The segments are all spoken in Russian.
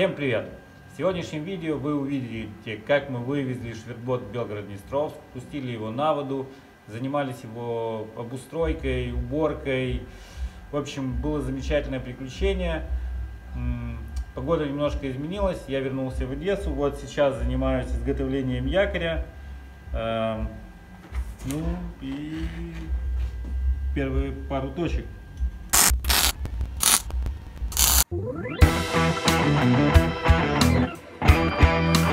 Всем привет! В сегодняшнем видео вы увидите, как мы вывезли швербот Белгород-Днестровск, пустили его на воду, занимались его обустройкой, уборкой. В общем, было замечательное приключение. Погода немножко изменилась, я вернулся в Одессу. Вот сейчас занимаюсь изготовлением якоря. Эм, Ну и первые пару точек. Thank you.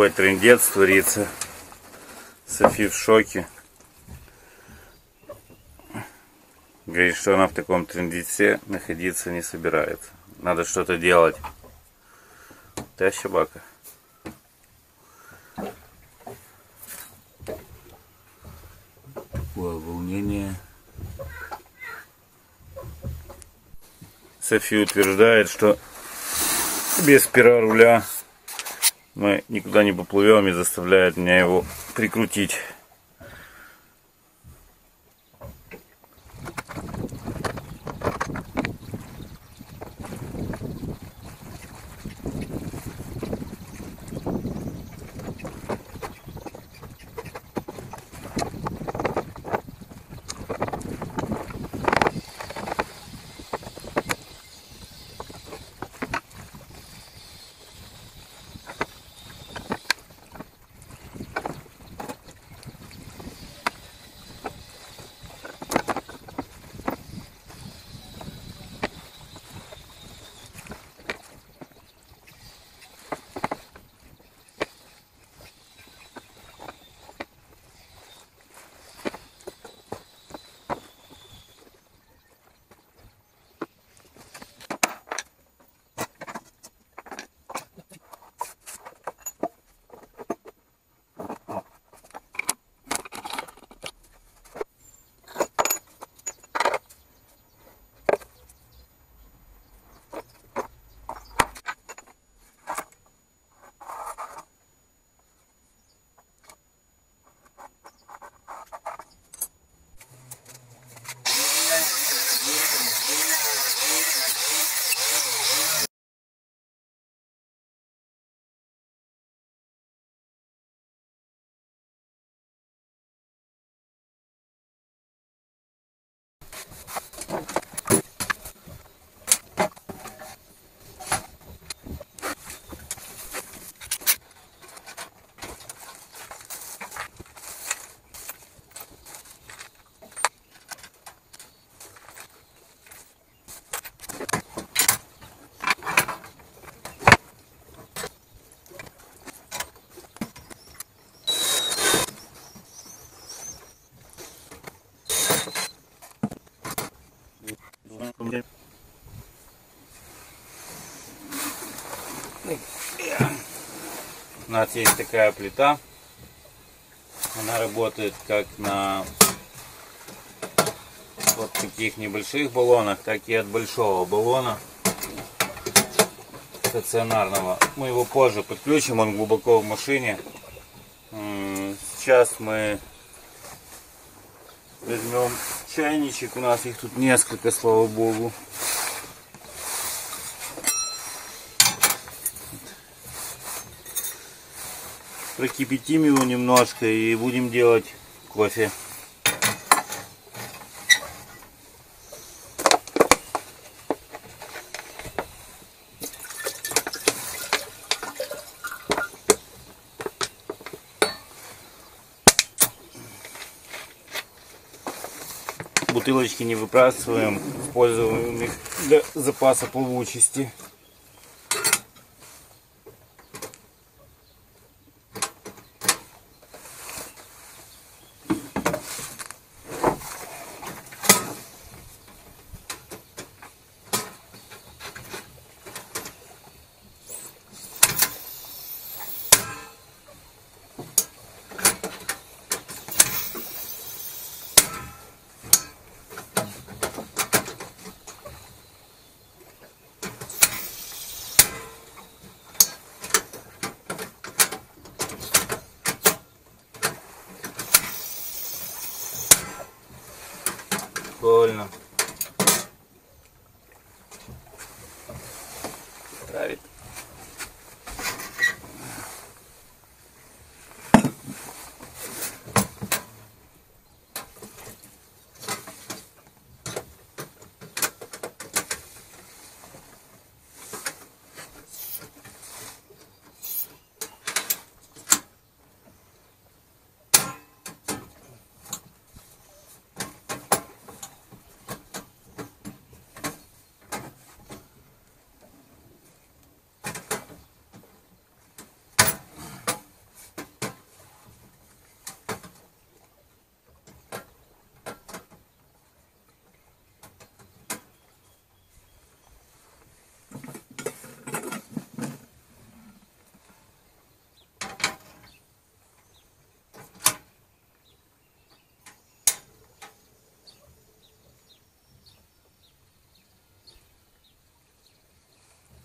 Пока такой трендец творится. Софи в шоке. Говорит, что она в таком трендеце находиться не собирается. Надо что-то делать. Та собака. Такое волнение. Софи утверждает, что без пера руля мы никуда не поплывем и заставляет меня его прикрутить. У нас есть такая плита. Она работает как на вот таких небольших баллонах, так и от большого баллона. стационарного. Мы его позже подключим, он глубоко в машине. Сейчас мы возьмем чайничек, у нас их тут несколько, слава богу. Прокипятим его немножко и будем делать кофе. бутылочки не выбрасываем, используем их для запаса плавучести. fútbol, no.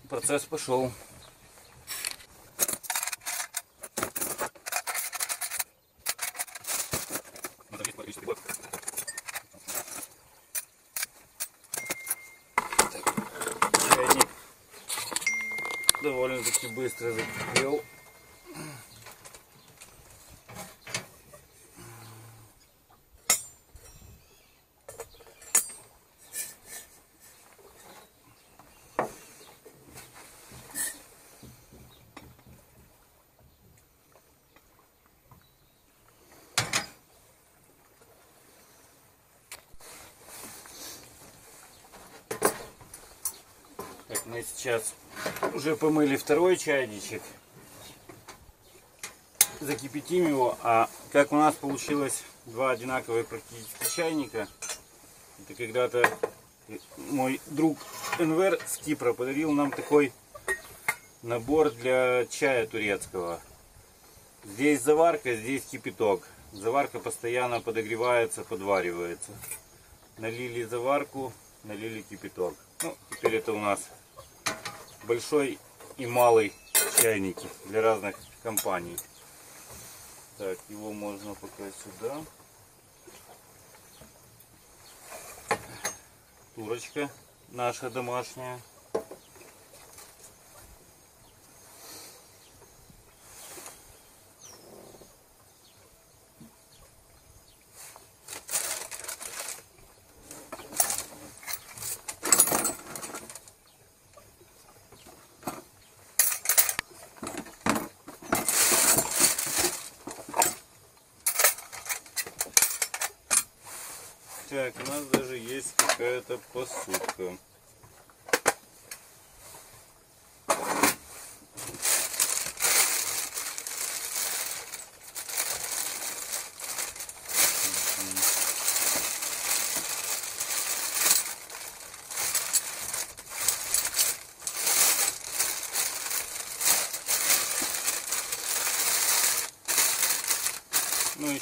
Процесс пошел. довольно-таки быстро закипел. Мы сейчас уже помыли второй чайничек. Закипятим его. А как у нас получилось два одинаковых практически чайника. Это когда-то мой друг Энвер с Кипра подарил нам такой набор для чая турецкого. Здесь заварка, здесь кипяток. Заварка постоянно подогревается, подваривается. Налили заварку, налили кипяток. Ну, теперь это у нас большой и малый чайники для разных компаний. Так, его можно пока сюда. Турочка наша домашняя.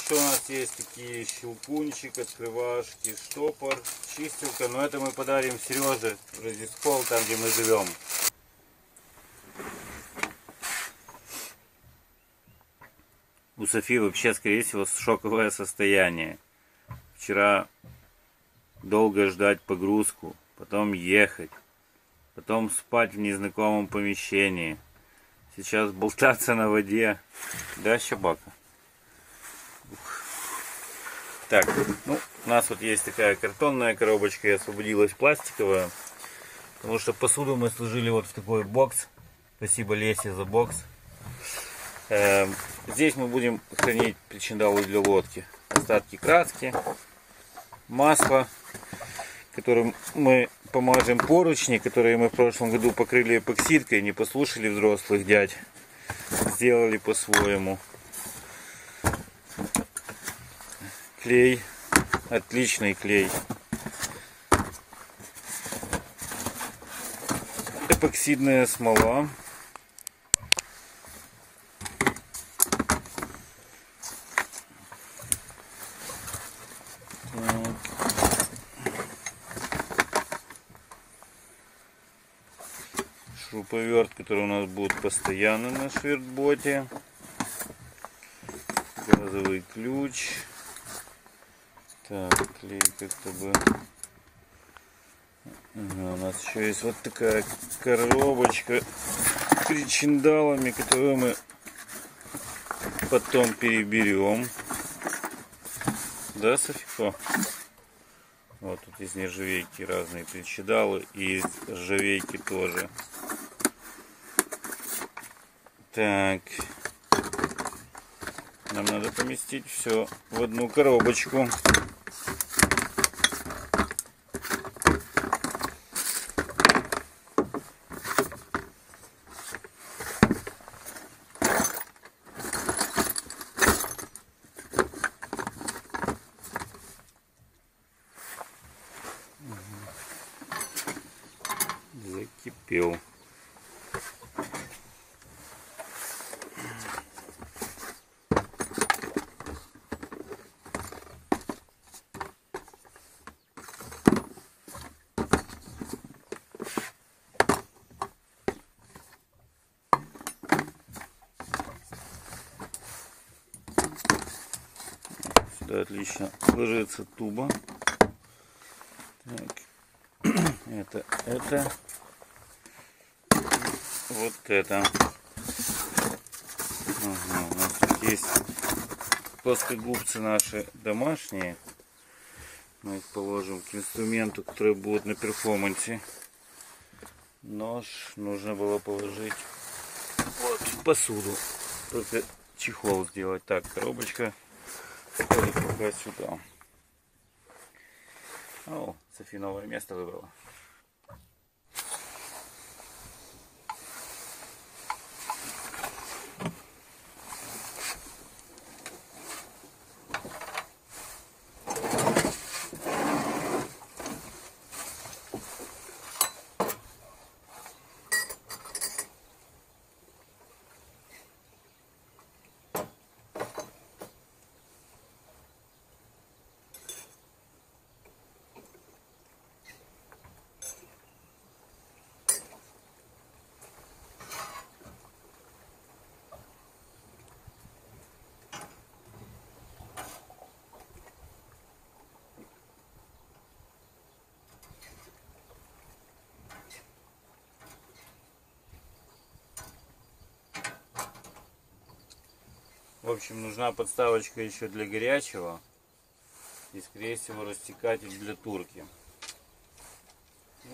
Еще у нас есть такие щелкунчик, открывашки, штопор, чистилка. Но это мы подарим Сереже Розискол, там где мы живем. У Софии вообще, скорее всего, шоковое состояние. Вчера долго ждать погрузку, потом ехать, потом спать в незнакомом помещении. Сейчас болтаться на воде. Да, Щебака? Так, ну, у нас вот есть такая картонная коробочка и освободилась пластиковая. Потому что посуду мы сложили вот в такой бокс. Спасибо Лесе за бокс. Эм, здесь мы будем хранить причиндалы для лодки. Остатки краски, масло, которым мы помажем поручни, которые мы в прошлом году покрыли эпоксидкой, не послушали взрослых дядь. Сделали по-своему. Клей. Отличный клей. Эпоксидная смола. шуруповерт, который у нас будет постоянно на швертботе. Газовый ключ. Так, клей как-то бы... У нас еще есть вот такая коробочка с причиндалами, которую мы потом переберем. Да, Софико? Вот тут из нержавейки разные причиндалы и из ржавейки тоже. Так. Нам надо поместить все в одну коробочку. Закипел. Сюда отлично ложится туба. Так. Это, это, вот это. Ага, у нас тут есть плоскогубцы наши домашние. Мы их положим к инструменту, который будет на перформансе. Нож нужно было положить вот в посуду. Только чехол сделать. Так, коробочка Ходит пока сюда. О, Софи новое место выбрала. В общем, нужна подставочка еще для горячего. И, скорее всего, растекатель для турки. Ну,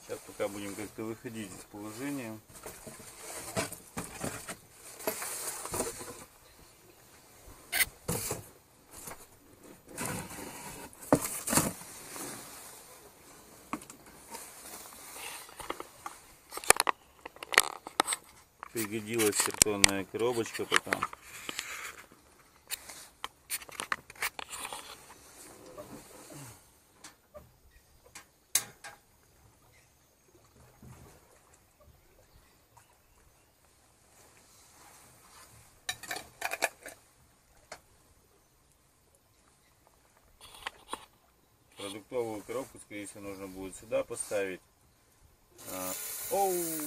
сейчас пока будем как-то выходить из положения. Пригодилась картонная коробочка пока. продуктовую коробку, скорее всего, нужно будет сюда поставить. А, оу!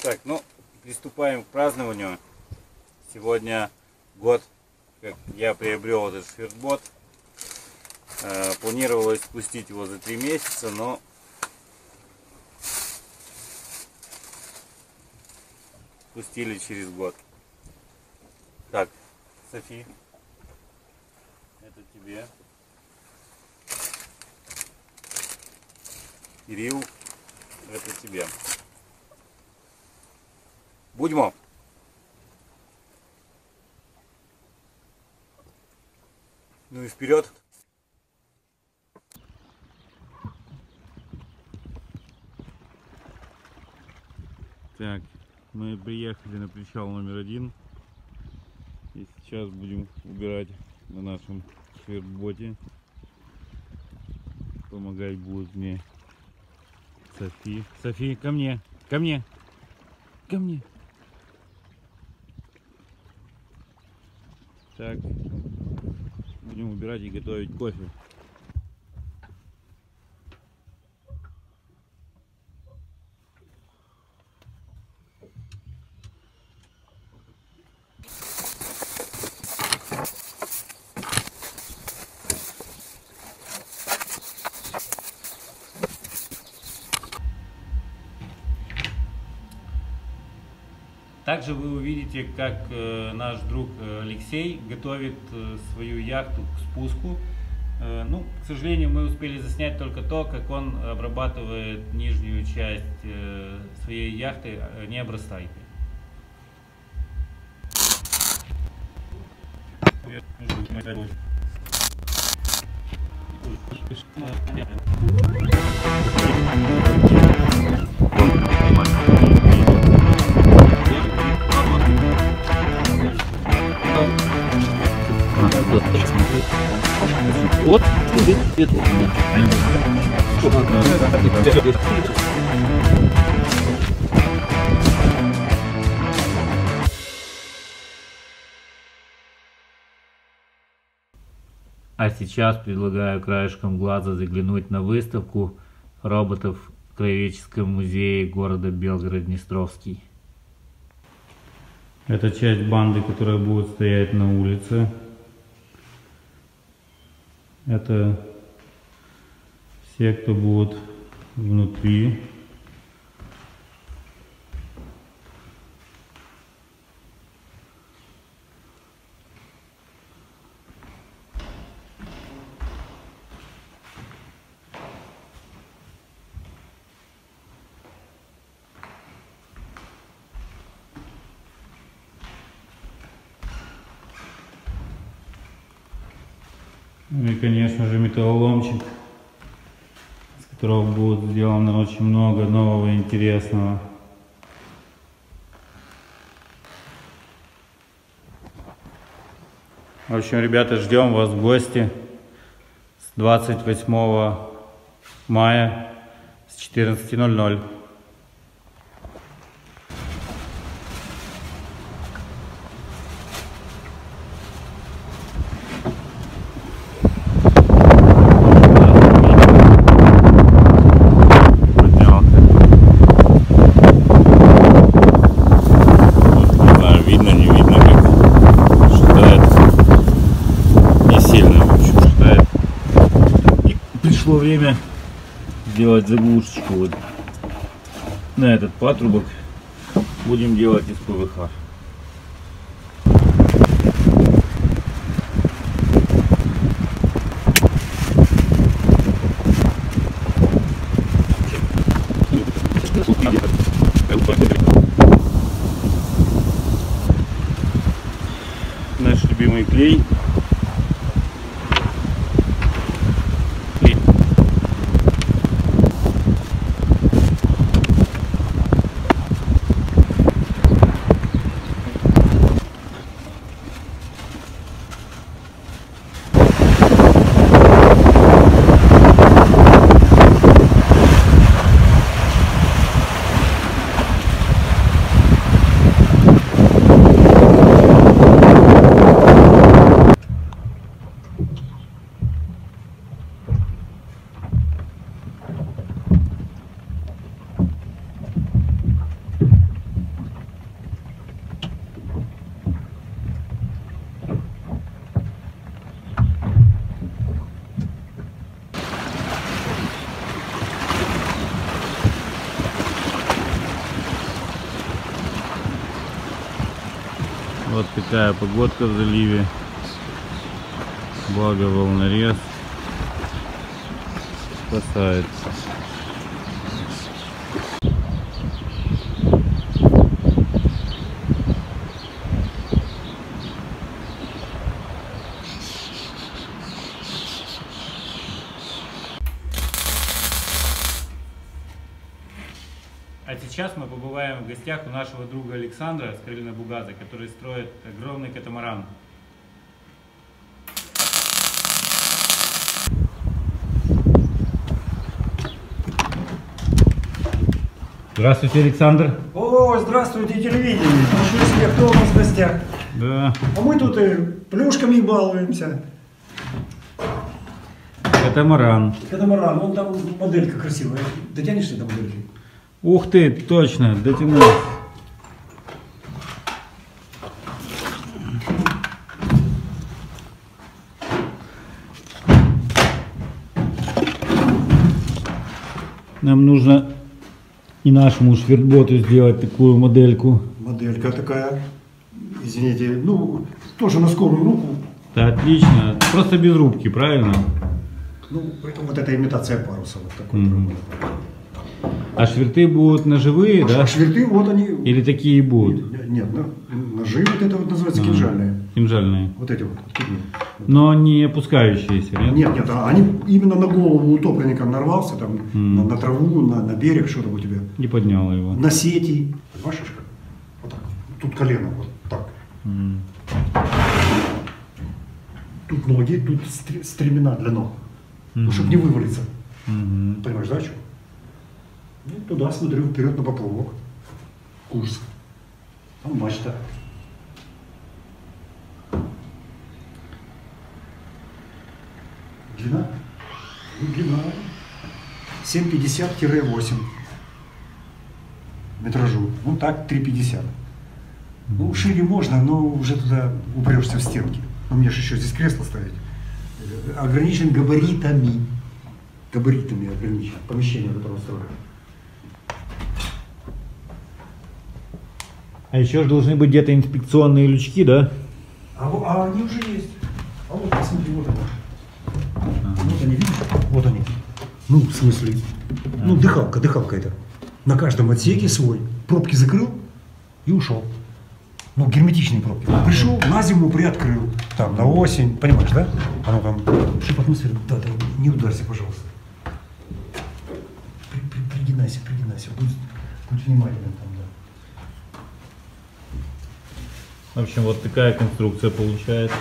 Так, ну, приступаем к празднованию. Сегодня год, как я приобрел этот швертбот. Э, планировалось спустить его за три месяца, но спустили через год. Так, Софи, это тебе. Кирилл, это тебе. Будьмо. Ну и вперед. Так, мы приехали на причал номер один. И сейчас будем убирать на нашем шверботе. Помогать будет мне Софи. Софи, ко мне, ко мне, ко мне. Так, будем убирать и готовить кофе. Также вы увидите, как э, наш друг э, Алексей готовит э, свою яхту к спуску. Ну, к сожалению, мы успели заснять только то, как он обрабатывает нижнюю часть своей яхты э, необрастайкой. Вот, это. А сейчас предлагаю краешком глаза заглянуть на выставку роботов в Краеведческом музее города Белгород-Днестровский. Это часть банды, которая будет стоять на улице. Это все, кто будут внутри. Ну и, конечно же, металлоломчик, с которого будет сделано очень много нового интересного. В общем, ребята, ждем вас в гости с 28 мая с 14.00. Не знаю, видно, не видно, как шатает. Не сильно, в общем, шатает. И пришло время сделать заглушечку вот на этот патрубок. Будем делать из ПВХ. Наш любимый клей. Клей. Такая погодка в заливе. Благо волнорез спасает. А сейчас мы побываем в гостях у нашего друга Александра с Крыльна Бугаза, который строит огромный катамаран. Здравствуйте, Александр. О, здравствуйте, телевидение. Ничего себе, кто у нас в гостях? Да, А мы тут и плюшками балуемся. катамаран. Катамаран, вон там моделька красивая. Дотянешься до модельки? Ух ты, точно, дотянулся. Нам нужно и нашему швертботу сделать такую модельку. Моделька такая, извините, ну, тоже на скорую руку. Да, отлично. Просто без рубки, правильно? Ну, это вот эта имитация паруса вот такой. Мгм. А шверты будут ножевые, А да? шверты, вот они. Или такие будут? Нет, на- ножи вот это вот называется Ага. кинжальные. Кинжальные. Вот эти вот. Но не опускающиеся, нет? Нет, нет, а они именно на голову утопленника нарвался, там, на, на траву, на, на берег, что там у тебя. Не подняла его. На сети. Машишка. Вот так. Тут колено, вот так. Тут ноги, тут стр- стремена для ног. Ну, чтобы не вывалиться. Понимаешь, да, что? Ну, туда смотрю, вперед на поплавок. Курс. Там мачта. Длина? Ну, длина 7,50-8 метражу. Ну так, 3,50. Ну, шире можно, но уже туда упрешься в стенки. Но мне же еще здесь кресло ставить. Ограничен габаритами. Габаритами ограничен. Помещение, которое строю. А еще же должны быть где-то инспекционные лючки, да? А, а они уже есть. А вот посмотри, вот они. Вот они, видишь? Вот они. Ну, в смысле, ну, дыхалка, дыхалка это. На каждом отсеке свой. Пробки закрыл и ушел. Ну, герметичные пробки. Пришел, на зиму приоткрыл. Там, на осень, понимаешь, да? Оно там, чтобы атмосфера, да, да, не ударься, пожалуйста. При- при- пригинайся, пригинайся. Будь, будь внимательным там, да. В общем, вот такая конструкция получается.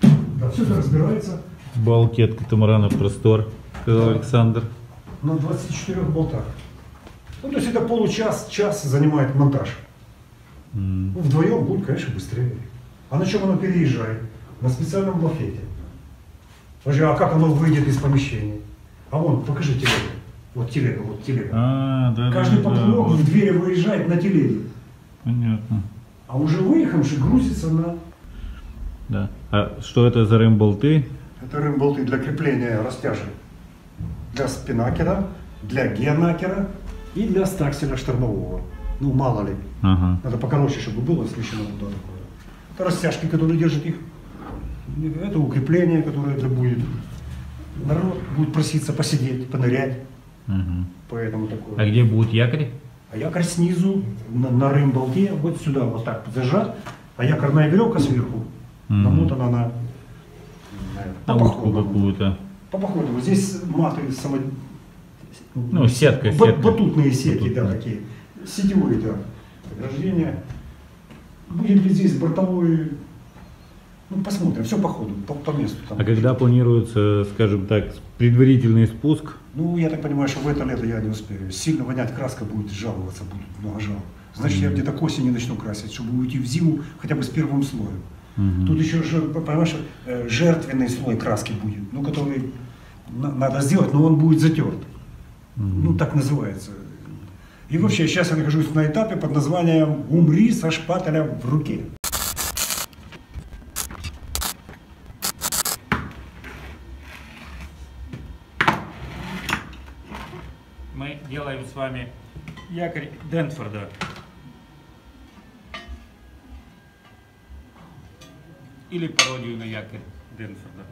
Да, все это разбирается. Балки от катамарана простор, сказал Александр. на 24 болтах. Ну, то есть это получас, час занимает монтаж. М. Ну, вдвоем будет, конечно, быстрее. А на чем оно переезжает? На специальном лафете. Подожди, а как оно выйдет из помещения? А вон, покажи телегу. Вот телега, вот телега. А, да, Каждый да, да, поплавок вот. в двери выезжает на телеге. Понятно. А уже выехавший грузится на... Да. А что это за ремболты? Это рымболты для крепления растяжек. Для спинакера, для генакера и для стакселя штормового. Ну, мало ли. Ага. Надо покороче, чтобы было смещено туда такое. Это растяжки, которые держат их. Это укрепление, которое это будет. Народ будет проситься посидеть, понырять. Мгм. Поэтому А такое. где будет якорь? А якорь снизу, на, на рымболте, вот сюда, вот так зажат. А якорная веревка сверху Мгм. намотана на, на, На походу. какую-то. По походу. Вот здесь маты само... Ну, сетка, Ба- сетка. Батутные сетки, да, Батутные. такие. Сетевые, да. Ограждения. Будет ли здесь бортовой... Ну, посмотрим, все по ходу, по, по месту. Там. А когда планируется, скажем так, предварительный спуск? Ну, я так понимаю, что в это лето я не успею. Сильно вонять краска будет, жаловаться будут, много жалоб. Значит, я Мгм. где-то к осени начну красить, чтобы уйти в зиму хотя бы с первым слоем. Мгм. Тут еще, понимаешь, э, жертвенный слой краски будет, ну, который на- надо сделать, но он будет затерт. Мгм. Ну, так называется. И вообще, сейчас я нахожусь на этапе под названием «Умри со шпателя в руке». вами якорь Денфорда. Или пародию на якорь Денфорда.